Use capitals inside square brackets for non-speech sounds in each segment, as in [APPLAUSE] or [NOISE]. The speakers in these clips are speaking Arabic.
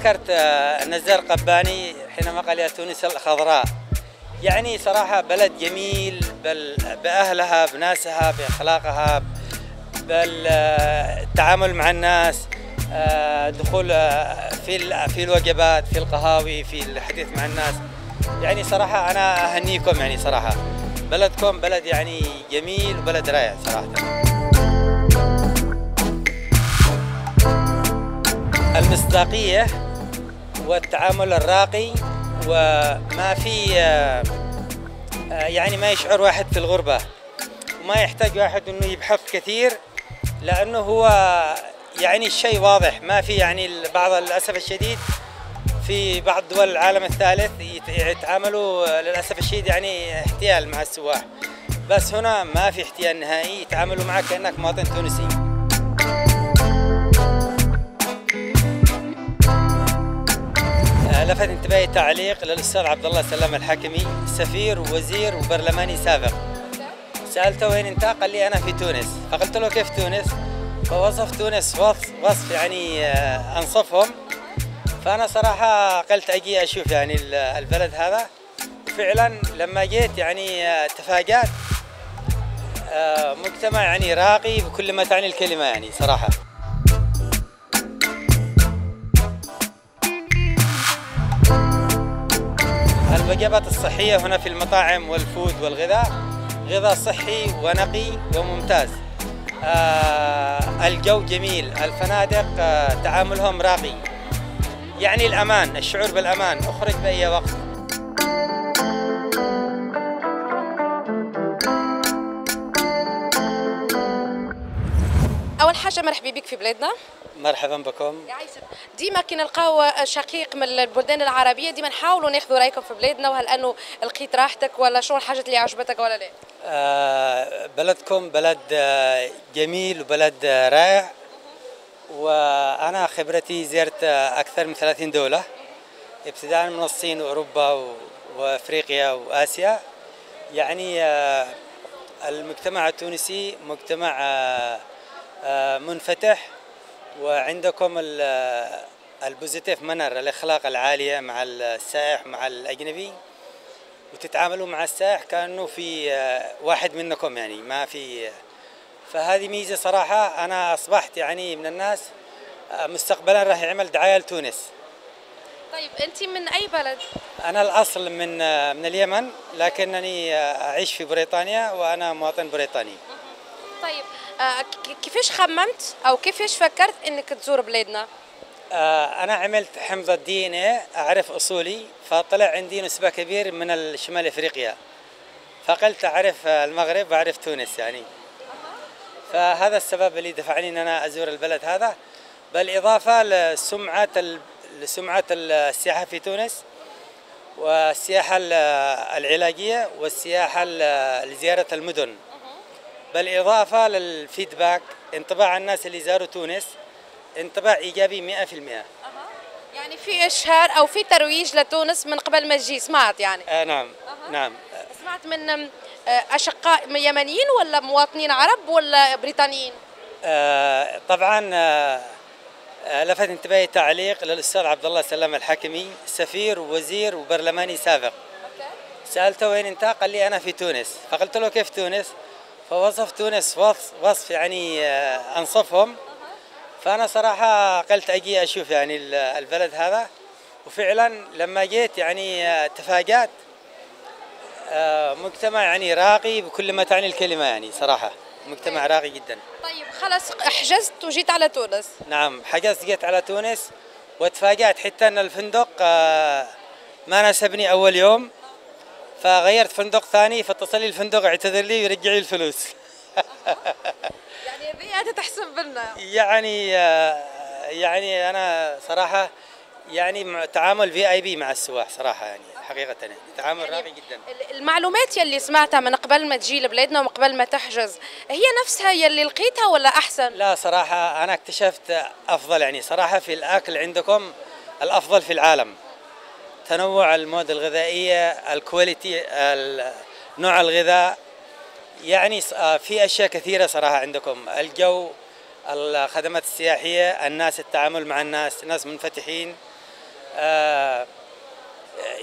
ذكرت آه، نزار قباني حينما قال يا تونس الخضراء. يعني صراحة بلد جميل بل بأهلها بناسها بأخلاقها بالتعامل مع الناس آه، دخول آه، في في الوجبات في القهاوي في الحديث مع الناس. يعني صراحة أنا أهنيكم يعني صراحة. بلدكم بلد يعني جميل وبلد رائع صراحة. المصداقية والتعامل الراقي وما في آه، يعني ما يشعر واحد في الغربة. وما يحتاج واحد إنه يبحث كثير لأنه هو يعني الشيء واضح. ما في يعني بعض للأسف الشديد في بعض دول العالم الثالث يت- يتعاملوا آه، للأسف الشديد يعني احتيال مع السواح. بس هنا ما في احتيال نهائي يتعاملوا معك كأنك مواطن تونسي. لفت انتباهي تعليق للأستاذ عبد الله سلام الحكمي سفير ووزير وبرلماني سابق. سألته وين انت؟ قال لي أنا في تونس. فقلت له كيف تونس؟ فوصف تونس وصف, وصف يعني آه، أنصفهم. فأنا صراحة قلت أجي أشوف يعني ال- البلد هذا. فعلا لما جيت يعني آه، تفاجأت آه، مجتمع يعني راقي بكل ما تعني الكلمة يعني صراحة. الوجبات الصحية هنا في المطاعم والفود والغذاء. غذاء صحي ونقي وممتاز. آه الجو جميل. الفنادق آه تعاملهم راقي. يعني الأمان الشعور بالأمان. أخرج بأي وقت. حاجة مرحبا بك في بلادنا. مرحبا بكم. ديما كي نلقاو شقيق من البلدان العربية ديما نحاولوا ناخذوا رأيكم في بلادنا وهل أنه لقيت راحتك ولا شو الحاجات اللي عجبتك ولا لا؟ آه بلدكم بلد آه جميل وبلد آه رائع. وأنا خبرتي زرت آه أكثر من 30 دولة ابتداء من الصين وأوروبا و- وأفريقيا وآسيا. يعني المجتمع التونسي مجتمع منفتح. وعندكم آه، البوزيتيف منر الأخلاق العالية مع السائح مع الأجنبي. وتتعاملوا مع السائح كأنه في آه، واحد منكم يعني ما في فهذه ميزة صراحة. أنا أصبحت يعني من الناس آه، مستقبلا راح يعمل دعاية لتونس. طيب أنت من أي بلد؟ أنا الأصل من آه، من اليمن لكنني آه، أعيش في بريطانيا وأنا مواطن بريطاني. طيب آه كيفاش خممت أو كيفاش فكرت إنك تزور بلادنا؟ آه، أنا عملت حمض ال DNA أعرف أصولي فطلع عندي نسبة كبير من الشمال إفريقيا. فقلت أعرف المغرب وأعرف تونس يعني. فهذا السبب اللي دفعني إن أنا أزور البلد هذا. بالإضافة لسمعة لسمعة السياحة في تونس والسياحة ال- العلاجية والسياحة ال- لزيارة المدن. بالإضافة لل feedback انطباع الناس اللي زاروا تونس انطباع إيجابي 100% يعني في إشهار أو في ترويج لتونس من قبل ما تجي سمعت يعني؟ آه نعم أها. نعم. سمعت من آه، أشقاء يمنيين ولا مواطنين عرب ولا بريطانيين؟ آه طبعا آه آه، لفت انتباهي تعليق للأستاذ عبد الله سلام الحكمي سفير ووزير وبرلماني سابق. سألته وين انت؟ قال لي أنا في تونس. فقلت له كيف تونس؟ فوصف تونس وصف وصف يعني آه، أنصفهم. فأنا صراحة قلت أجي أشوف يعني ال- البلد هذا. وفعلا لما جيت يعني آه، تفاجأت آه، مجتمع يعني راقي بكل ما تعني الكلمة يعني صراحة. مجتمع راقي جدا. طيب خلاص حجزت وجيت على تونس. نعم حجزت جيت على تونس. وتفاجأت حتى إن الفندق ما ناسبني أول يوم. فغيرت فندق ثاني فاتصل لي الفندق اعتذر لي ويرجع لي الفلوس. [LAUGHS] يعني هذه تحسب لنا يعني يعني أنا صراحة يعني تعامل في آي بي مع السواح صراحة يعني حقيقة يعني تعامل يعني راقي جدا. المعلومات يلي سمعتها من قبل ما تجي لبلادنا ومن قبل ما تحجز هي نفسها يلي لقيتها ولا أحسن؟ لا صراحة أنا اكتشفت أفضل يعني صراحة في الأكل عندكم الأفضل في العالم. تنوع المواد الغذائية الكواليتي ال- نوع الغذاء. يعني آه، في أشياء كثيرة صراحة عندكم. الجو الخدمات السياحية الناس التعامل مع الناس ناس منفتحين. آه،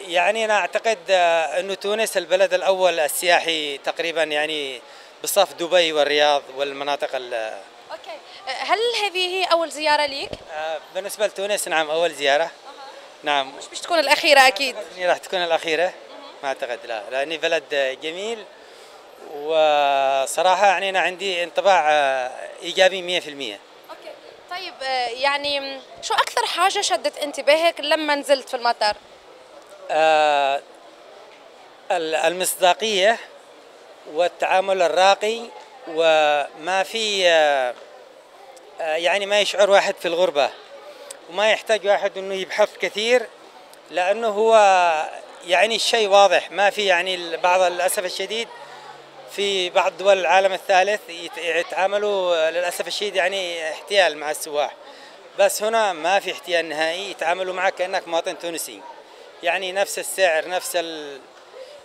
يعني أنا أعتقد آه، إنه تونس البلد الأول السياحي تقريبا يعني بصفة دبي والرياض والمناطق ال- okay. هل هذه هي أول زيارة ليك؟ بالنسبة لتونس نعم أول زيارة. نعم. مش باش تكون الأخيرة أكيد. يعني راح تكون الأخيرة. ما أعتقد لا. لأني بلد جميل وصراحة يعني أنا عندي انطباع آه، إيجابي 100% okay. طيب آه، يعني شو أكثر حاجة شدت انتباهك لما نزلت في المطار؟ آه، ال- المصداقية والتعامل الراقي وما في آه، يعني ما يشعر واحد في الغربة. وما يحتاج واحد إنه يبحث كثير لأنه هو يعني الشيء واضح. ما في يعني بعض للأسف الشديد في بعض دول العالم الثالث يت- يتعاملوا للأسف الشديد يعني احتيال مع السواح. بس هنا ما في احتيال نهائي يتعاملوا معك كأنك مواطن تونسي. يعني نفس السعر نفس ال...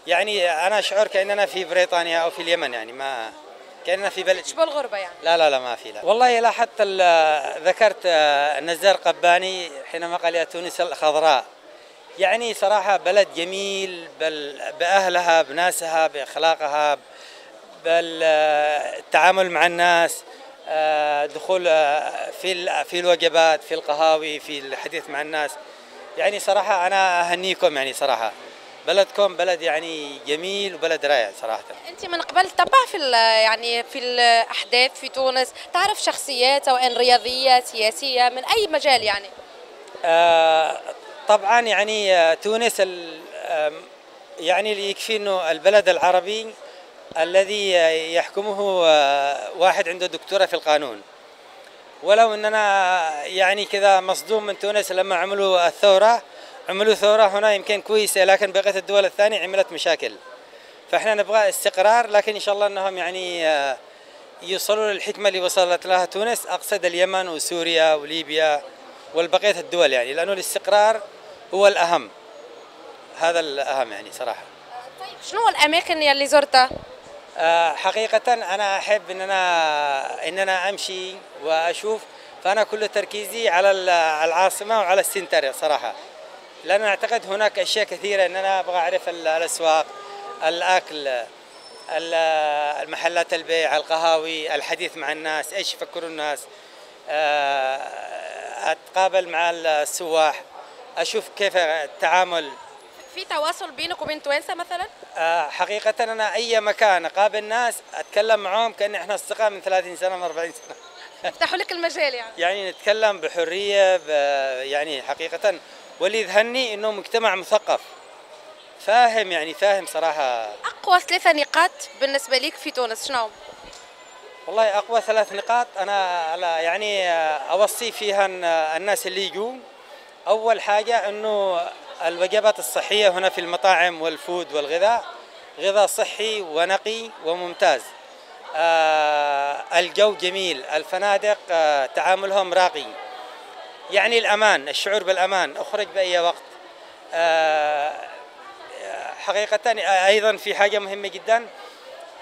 يعني أنا أشعر كأننا في بريطانيا أو في اليمن يعني ما كاننا في بلد. تشبه الغربه يعني. لا لا لا ما في لا. والله لاحظت ال- ذكرت آه، نزار قباني حينما قال يا تونس الخضراء. يعني صراحة بلد جميل بل بأهلها بناسها بأخلاقها بالتعامل مع الناس آه، دخول آه، في في الوجبات في القهاوي في الحديث مع الناس. يعني صراحة أنا أهنيكم يعني صراحة. بلدكم بلد يعني جميل وبلد رائع صراحة. أنت من قبل تتبع في يعني في الأحداث في تونس تعرف شخصيات سواء رياضية سياسية من أي مجال يعني؟ آه، طبعا يعني آه، تونس يعني اللي يكفي إنه البلد العربي الذي يحكمه آه، واحد عنده دكتوراه في القانون. ولو إننا يعني كذا مصدوم من تونس لما عملوا الثورة عملوا ثورة هنا يمكن كويسة لكن بقيه الدول الثانية عملت مشاكل. فإحنا نبغى استقرار لكن إن شاء الله إنهم يعني آه، يوصلوا للحكمة اللي وصلت لها تونس. أقصد اليمن وسوريا وليبيا والبقية الدول يعني لأنه الاستقرار هو الأهم. هذا الأهم يعني صراحة. طيب شنو الأماكن يلي زرتها؟ آه، حقيقة أنا أحب إن أنا إن أنا أمشي وأشوف فأنا كل تركيزي على ال- العاصمة وعلى السنتر صراحة. لأن أعتقد هناك أشياء كثيرة إن أنا أبغى أعرف ال- الأسواق الأكل ال- المحلات البيع القهاوي الحديث مع الناس إيش يفكروا الناس آه، أتقابل مع السواح أشوف كيف التعامل. في تواصل بينك وبين توانسة مثلا؟ آه، حقيقة أنا أي مكان أقابل ناس أتكلم معهم كأن إحنا أصدقاء من 30 سنة من 40 سنة. يفتحوا لك المجال يعني. [LAUGHS] يعني نتكلم بحرية ب- يعني حقيقة واللي يذهلني إنه مجتمع مثقف. فاهم يعني فاهم صراحة. أقوى ثلاثة نقاط بالنسبة لك في تونس شنو؟ والله أقوى ثلاث نقاط على يعني أوصي فيها الن- الناس اللي يجوا. أول حاجة إنه الوجبات الصحية هنا في المطاعم والفود والغذاء غذاء صحي ونقي وممتاز. آه، الجو جميل الفنادق آه، تعاملهم راقي. يعني الأمان الشعور بالأمان. أخرج بأي وقت. آه، حقيقة أيضا في حاجة مهمة جدا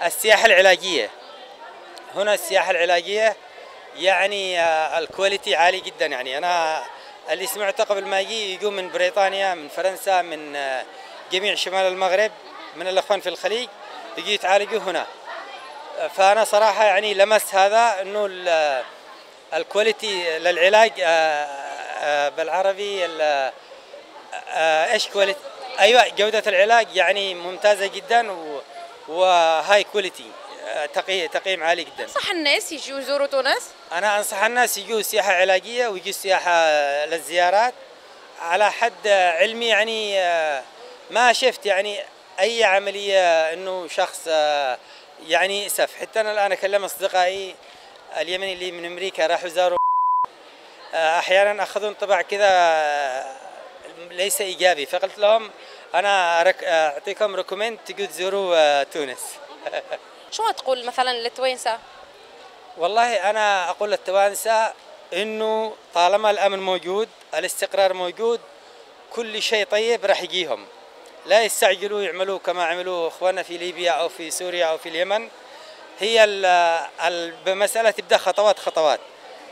السياحة العلاجية. هنا السياحة العلاجية يعني آه، ال quality عالي جدا. يعني أنا اللي سمعته قبل ما يجي يجوا من بريطانيا من فرنسا من آه، جميع شمال المغرب من الأخوان في الخليج يجي يتعالجوا هنا. فأنا صراحة يعني لمس هذا أنه ال quality للعلاج آه، آه، بالعربي ال- آه، إيش quality أيوه جودة العلاج يعني ممتازة جدا و... وهاي كواليتي تقي... تقييم عالي جدا. صح الناس يجوا يزوروا تونس؟ أنا أنصح الناس يجوا سياحة علاجية ويجوا سياحة للزيارات. على حد علمي يعني ما شفت يعني أي عملية إنه شخص يعني يسف. حتى أنا الآن أكلم أصدقائي اليمني اللي من أمريكا راحوا زاروا آه، أحيانا اخذوا انطباع كذا آه، ليس إيجابي. فقلت لهم أنا آه، أعطيكم recommend تجوا تزوروا تونس. [LAUGHS] شو تقول مثلا للتوانسة؟ والله أنا أقول للتوانسة إنه طالما الأمن موجود الاستقرار موجود كل شيء طيب راح يجيهم. لا يستعجلوا يعملوا كما عملوا إخواننا في ليبيا أو في سوريا أو في اليمن. هي بمسألة تبدأ خطوات خطوات.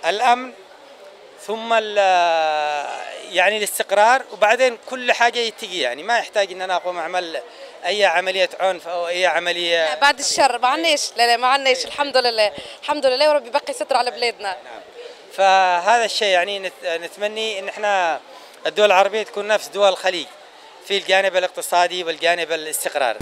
الأمن ثم يعني الاستقرار وبعدين كل حاجة يتقي يعني ما يحتاج إن أنا أقوم أعمل أي عملية عنف أو أي عملية. لا بعد الشر. ما عندناش لا لا ما عندناش الحمد لله. الحمد لله وربي يبقي ستر على بلادنا. فهذا الشيء يعني نت- نتمني إن إحنا الدول العربية تكون نفس دول الخليج في الجانب الاقتصادي والجانب الاستقرار.